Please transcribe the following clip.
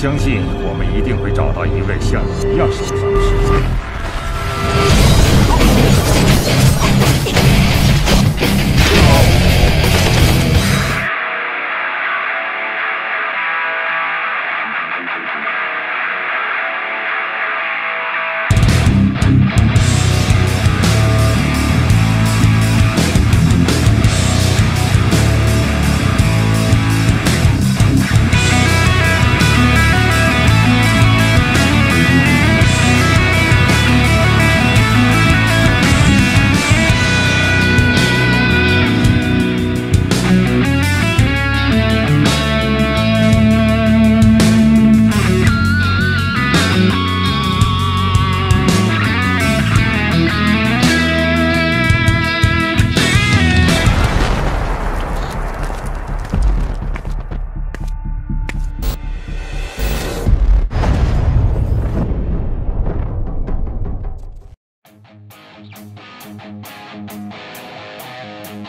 相信我们一定会找到一位像你一样受伤的士兵。